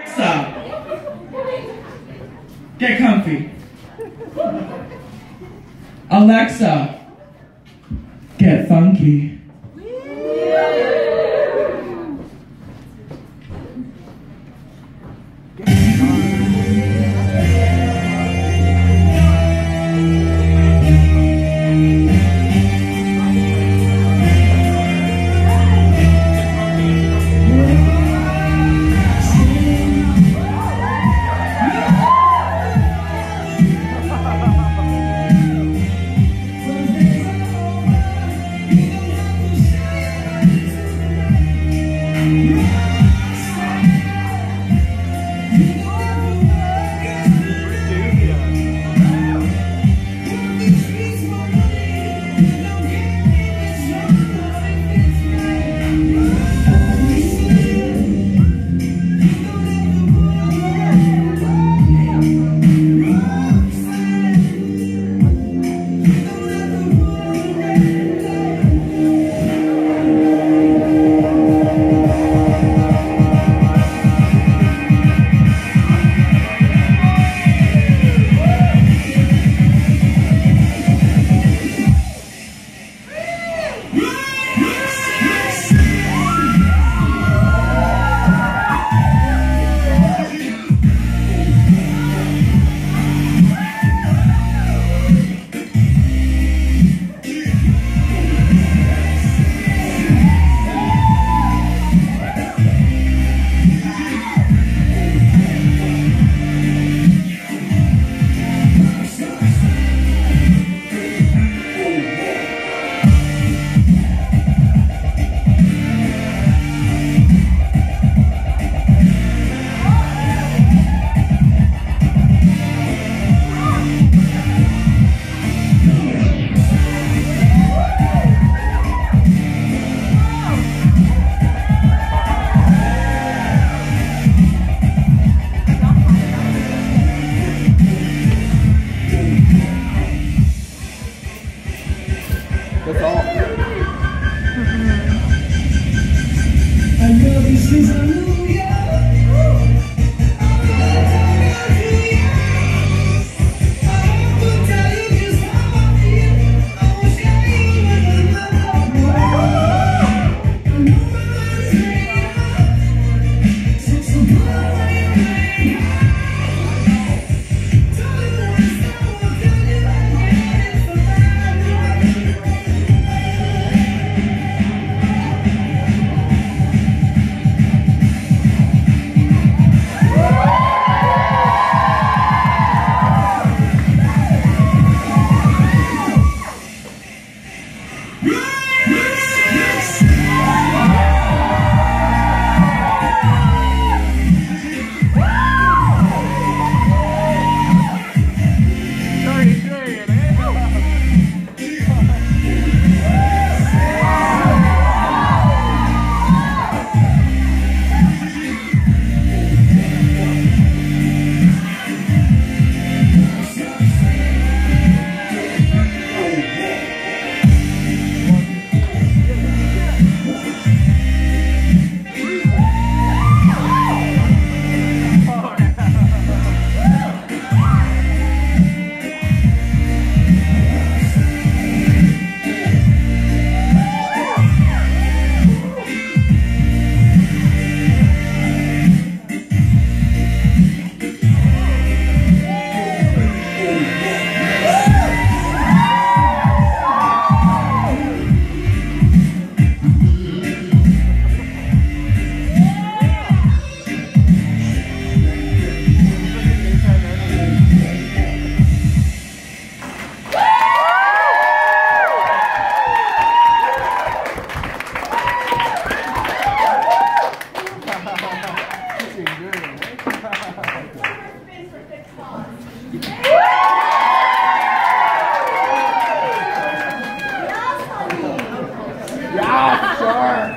Alexa, get comfy. Alexa, get funky. That's all. Yeah, Vai.